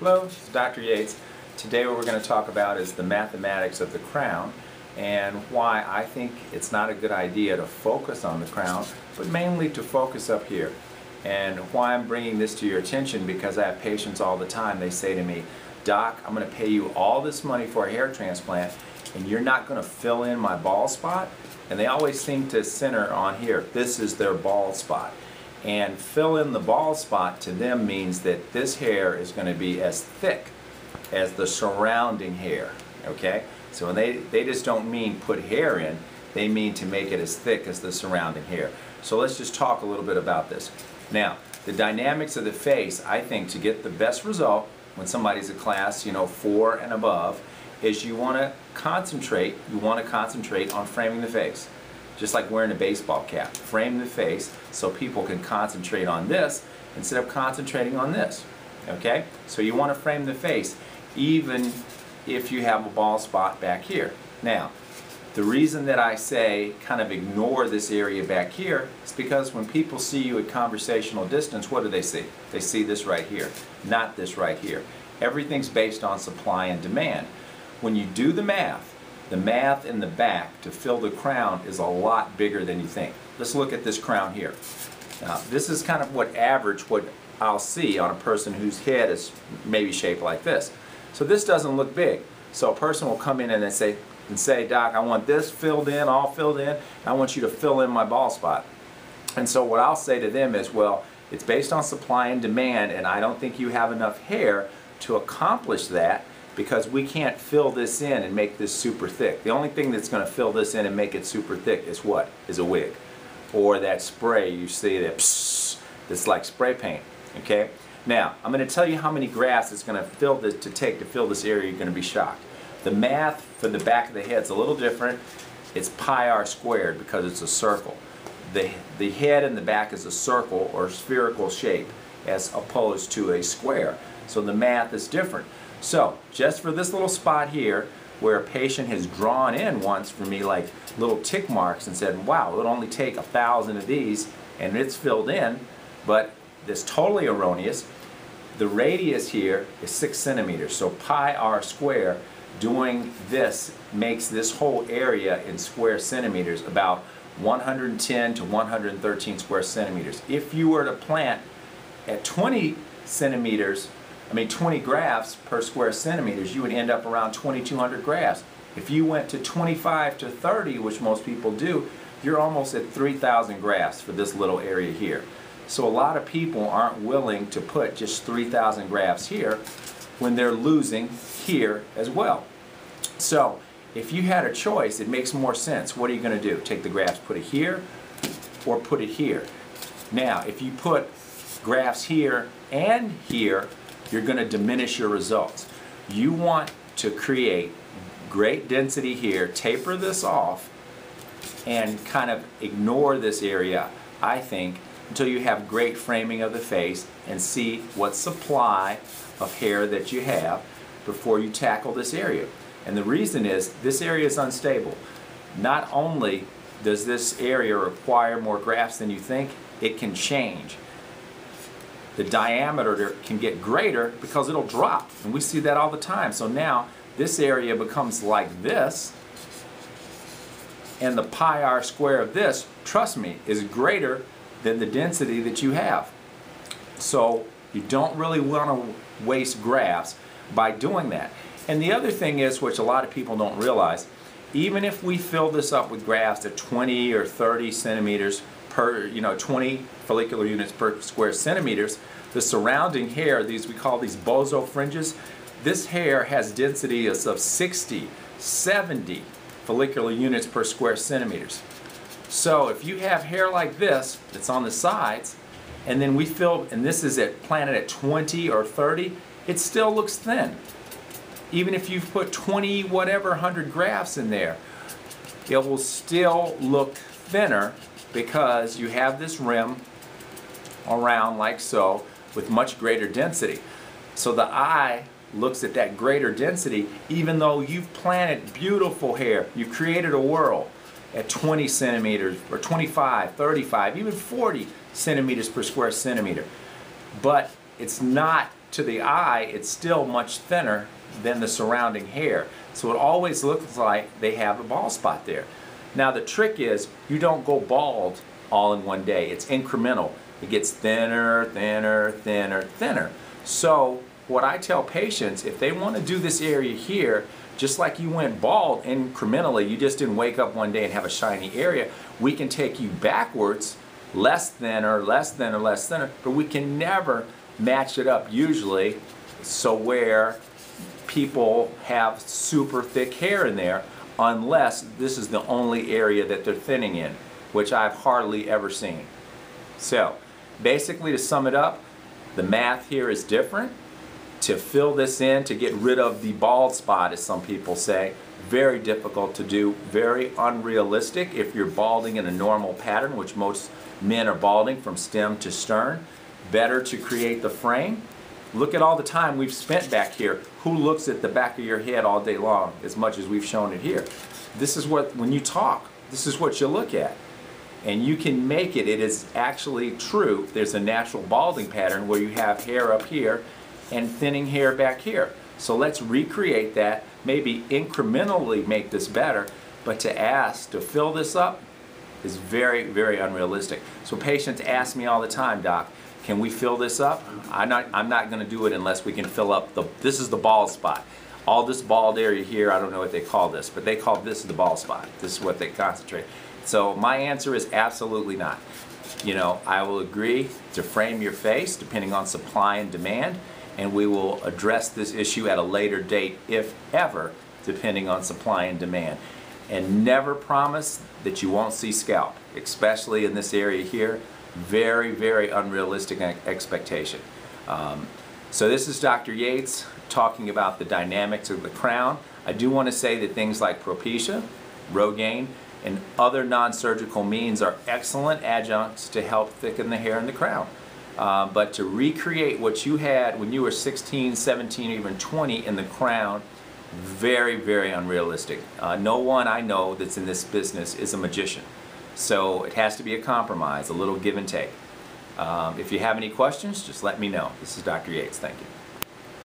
Hello, this is Dr. Yates. Today what we're going to talk about is the mathematics of the crown and why I think it's not a good idea to focus on the crown, but mainly to focus up here. And why I'm bringing this to your attention because I have patients all the time, they say to me, Doc, I'm going to pay you all this money for a hair transplant and you're not going to fill in my ball spot? And they always seem to center on here. This is their ball spot. And fill in the bald spot to them means that this hair is going to be as thick as the surrounding hair. Okay? So they, they just don't mean put hair in, they mean to make it as thick as the surrounding hair. So let's just talk a little bit about this. Now, the dynamics of the face, I think to get the best result when somebody's a class, you know, four and above, is you want to concentrate, you want to concentrate on framing the face just like wearing a baseball cap. Frame the face so people can concentrate on this instead of concentrating on this. Okay? So you want to frame the face even if you have a bald spot back here. Now, the reason that I say kind of ignore this area back here is because when people see you at conversational distance, what do they see? They see this right here, not this right here. Everything's based on supply and demand. When you do the math, the math in the back to fill the crown is a lot bigger than you think. Let's look at this crown here. Now, this is kind of what average, what I'll see on a person whose head is maybe shaped like this. So this doesn't look big. So a person will come in and they say, and say, Doc, I want this filled in, all filled in. I want you to fill in my ball spot. And so what I'll say to them is, well, it's based on supply and demand, and I don't think you have enough hair to accomplish that because we can't fill this in and make this super thick. The only thing that's going to fill this in and make it super thick is what? Is a wig. Or that spray you see that psst, that's like spray paint. Okay? Now, I'm going to tell you how many grafts it's going to fill this to take to fill this area. You're going to be shocked. The math for the back of the head is a little different. It's pi r squared because it's a circle. The, the head and the back is a circle or spherical shape as opposed to a square. So the math is different. So just for this little spot here, where a patient has drawn in once for me like little tick marks and said, wow, it'll only take a thousand of these and it's filled in, but it's totally erroneous. The radius here is six centimeters, so pi r square doing this makes this whole area in square centimeters about 110 to 113 square centimeters. If you were to plant at 20 centimeters I mean 20 grafts per square centimeters, you would end up around 2,200 grafts. If you went to 25 to 30, which most people do, you're almost at 3,000 grafts for this little area here. So a lot of people aren't willing to put just 3,000 grafts here when they're losing here as well. So if you had a choice, it makes more sense. What are you going to do? Take the grafts, put it here, or put it here. Now, if you put grafts here and here, you're going to diminish your results. You want to create great density here, taper this off, and kind of ignore this area, I think, until you have great framing of the face and see what supply of hair that you have before you tackle this area. And the reason is this area is unstable. Not only does this area require more grafts than you think, it can change the diameter can get greater because it'll drop. And we see that all the time. So now this area becomes like this and the pi r square of this, trust me, is greater than the density that you have. So you don't really want to waste grafts by doing that. And the other thing is, which a lot of people don't realize, even if we fill this up with grafts at 20 or 30 centimeters per, you know, 20 follicular units per square centimeters, the surrounding hair, these we call these bozo fringes, this hair has densities of 60, 70 follicular units per square centimeters. So if you have hair like this, that's on the sides, and then we fill, and this is at planted at 20 or 30, it still looks thin. Even if you've put 20 whatever hundred grafts in there, it will still look thinner because you have this rim around like so with much greater density. So the eye looks at that greater density even though you've planted beautiful hair, you've created a world at 20 centimeters or 25, 35, even 40 centimeters per square centimeter. But it's not to the eye, it's still much thinner than the surrounding hair. So it always looks like they have a bald spot there. Now the trick is you don't go bald all in one day. It's incremental. It gets thinner, thinner, thinner, thinner. So what I tell patients, if they want to do this area here, just like you went bald incrementally, you just didn't wake up one day and have a shiny area, we can take you backwards, less thinner, less thinner, less thinner, but we can never match it up usually so where people have super thick hair in there unless this is the only area that they're thinning in, which I've hardly ever seen. So basically to sum it up, the math here is different. To fill this in, to get rid of the bald spot, as some people say, very difficult to do, very unrealistic if you're balding in a normal pattern, which most men are balding from stem to stern. Better to create the frame. Look at all the time we've spent back here. Who looks at the back of your head all day long as much as we've shown it here? This is what, when you talk, this is what you look at and you can make it, it is actually true, there's a natural balding pattern where you have hair up here and thinning hair back here. So let's recreate that, maybe incrementally make this better, but to ask to fill this up is very, very unrealistic. So patients ask me all the time, doc, can we fill this up? I'm not, I'm not gonna do it unless we can fill up the, this is the bald spot. All this bald area here, I don't know what they call this, but they call this the bald spot. This is what they concentrate. So my answer is absolutely not. You know, I will agree to frame your face depending on supply and demand, and we will address this issue at a later date, if ever, depending on supply and demand. And never promise that you won't see scalp, especially in this area here. Very, very unrealistic expectation. Um, so this is Dr. Yates talking about the dynamics of the crown. I do want to say that things like Propecia, Rogaine, and other non-surgical means are excellent adjuncts to help thicken the hair in the crown. Uh, but to recreate what you had when you were 16, 17, or even 20 in the crown, very, very unrealistic. Uh, no one I know that's in this business is a magician. So it has to be a compromise, a little give and take. Um, if you have any questions, just let me know. This is Dr. Yates. Thank you.